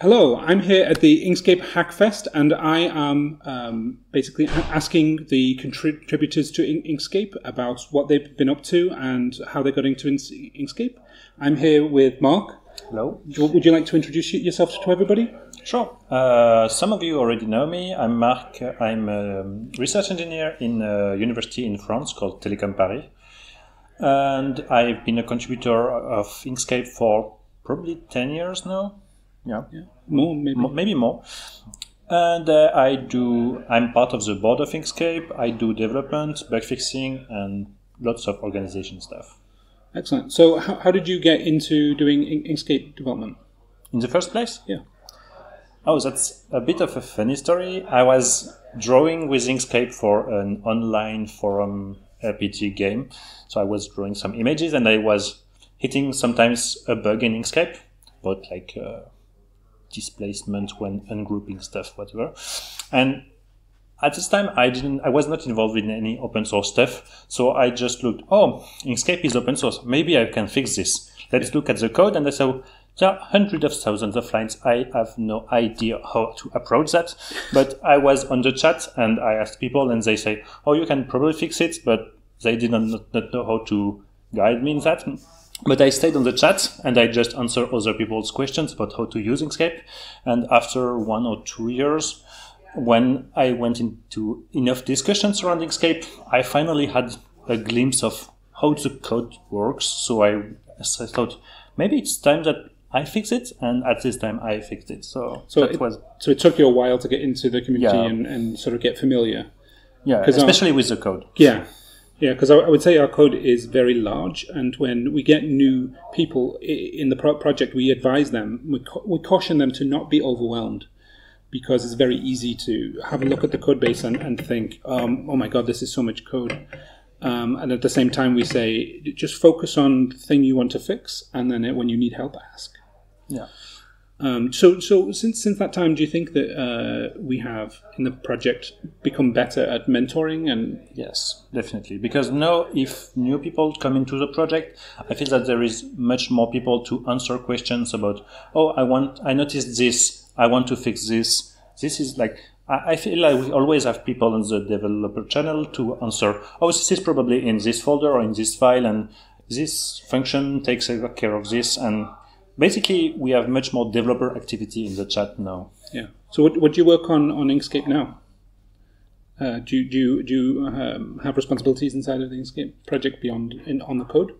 Hello, I'm here at the Inkscape Hackfest, and I am um, basically asking the contributors to Inkscape about what they've been up to and how they got into Inkscape. I'm here with Marc. Hello. Would you like to introduce yourself to everybody? Sure. Uh, some of you already know me. I'm Marc. I'm a research engineer in a university in France called Télécom Paris. And I've been a contributor of Inkscape for probably 10 years now. Yeah. More, maybe. M- maybe more. And uh, I do, I'm part of the board of Inkscape. I do development, bug fixing, and lots of organization stuff. Excellent. So, how, how did you get into doing Inkscape development? In the first place? Yeah. Oh, that's a bit of a funny story. I was drawing with Inkscape for an online forum RPG game. So I was drawing some images and I was hitting sometimes a bug in Inkscape, but like uh, displacement when ungrouping stuff, whatever. And at this time, I didn't, I was not involved in any open source stuff. So I just looked, oh, Inkscape is open source. Maybe I can fix this. Let's look at the code. And I saw there are hundreds of thousands of lines. I have no idea how to approach that. But I was on the chat and I asked people and they say, oh, you can probably fix it, but they did not, not know how to guide me in that. But I stayed on the chat and I just answered other people's questions about how to use Inkscape. And after one or two years, when I went into enough discussions around Inkscape, I finally had a glimpse of how the code works. So I, so I thought maybe it's time that I fix it, and at this time I fixed it. So, So that it, was so it took you a while to get into the community Yeah. and, and sort of get familiar. yeah, uh, especially with the code. Yeah, yeah, because I, would say our code is very large, and when we get new people in the pro- project, we advise them, we, ca- we caution them to not be overwhelmed, because it's very easy to have a look at the code base and, and think, um, oh my god, this is so much code. Um, and at the same time, we say just focus on the thing you want to fix, and then when you need help, ask. Yeah. Um, so, so since since that time, do you think that uh, we have in the project become better at mentoring and Yes, definitely. Because now, if new people come into the project, I feel that there is much more people to answer questions about. Oh, I want. I noticed this. I want to fix this. This is like. I I feel like we always have people on the developer channel to answer. Oh, this is probably in this folder or in this file, and this function takes care of this. And basically, we have much more developer activity in the chat now. Yeah. So, what, what do you work on on Inkscape now? Uh, do you, do you, do you um, have responsibilities inside of the Inkscape project beyond in, on the code?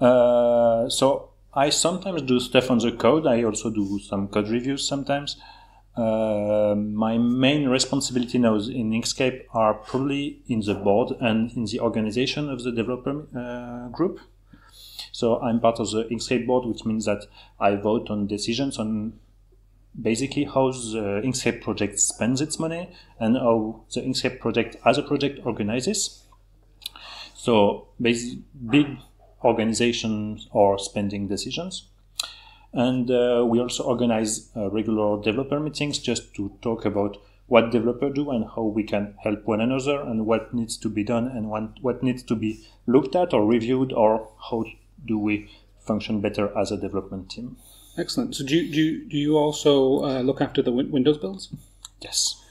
Uh, so I sometimes do stuff on the code. I also do some code reviews sometimes. Uh, my main responsibility now in Inkscape are probably in the board and in the organization of the developer uh, group. So I'm part of the Inkscape board, which means that I vote on decisions on basically how the Inkscape project spends its money and how the Inkscape project as a project organizes. So big organizations or spending decisions. And uh, we also organize uh, regular developer meetings just to talk about what developers do and how we can help one another and what needs to be done and what, what needs to be looked at or reviewed or how do we function better as a development team. Excellent. So, do you, do you, do you also uh, look after the win- Windows builds? Yes.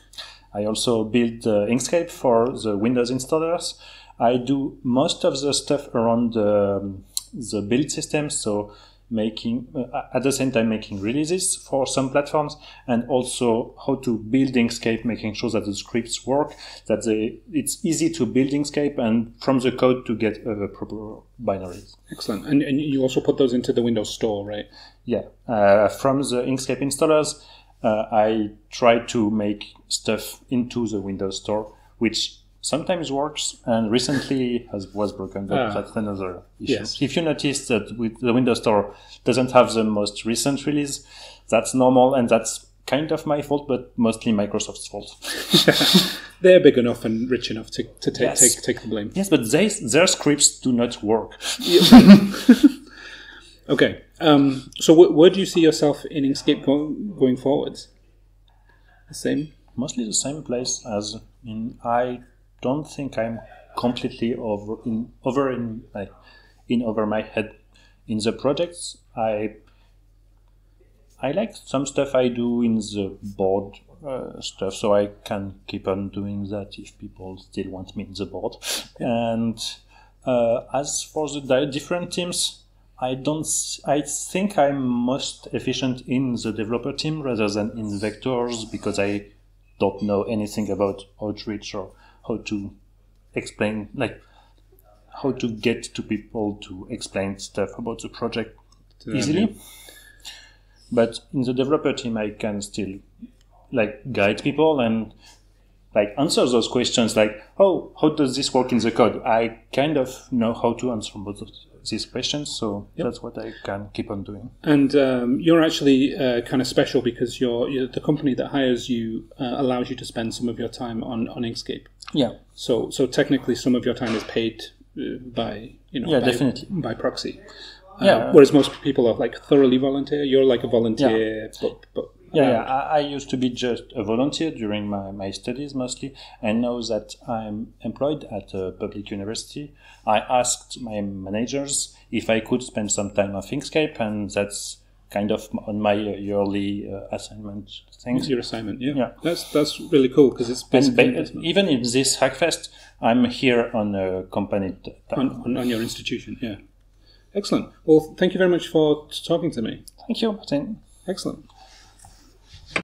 I also build uh, Inkscape for the Windows installers. I do most of the stuff around the, the build system, so making uh, at the same time making releases for some platforms and also how to build Inkscape, making sure that the scripts work, that they, it's easy to build Inkscape and from the code to get uh, proper binaries. Excellent. And, and you also put those into the Windows Store, right? Yeah, uh, from the Inkscape installers, uh, I try to make stuff into the Windows Store, which sometimes works and recently has was broken. But Ah. that's another issue. Yes. If you notice that with the Windows Store doesn't have the most recent release, that's normal and that's kind of my fault, but mostly Microsoft's fault. They're big enough and rich enough to, to take, Yes. take, take the blame. yes, but they, their scripts do not work. Okay. Um, so, wh- where do you see yourself in Inkscape go- going forwards? The same? mostly the same place as in I don't think I'm completely over in over in like in over my head in the projects I I like some stuff I do in the board uh, stuff, so I can keep on doing that if people still want me in the board. And uh, as for the di- different teams, I don't. I think I'm most efficient in the developer team rather than in vectors because I don't know anything about outreach or how to explain like how to get to people to explain stuff about the project To them, easily. yeah. But in the developer team, I can still like guide people and like answer those questions. Like, oh, how does this work in the code? I kind of know how to answer both of these questions, so that's what I can keep on doing. And um, you're actually uh, kind of special because you're, you're the company that hires you uh, allows you to spend some of your time on, on Inkscape. Yeah, So so technically, some of your time is paid uh, by you know Yeah, by, definitely. by proxy. Uh, Yeah. whereas most people are like thoroughly volunteer. You're like a volunteer, but but yeah, yeah. I, I used to be just a volunteer during my, my studies mostly, and now that I'm employed at a public university, I asked my managers if I could spend some time on Inkscape, and that's kind of on my yearly uh, assignment things. your assignment. Yeah, Yeah. that's that's really cool because it's basically ba- even in this Hackfest, I'm here on a company. t- on, on, on your institution. Yeah, excellent. Well, thank you very much for talking to me. Thank you, Martin. Excellent.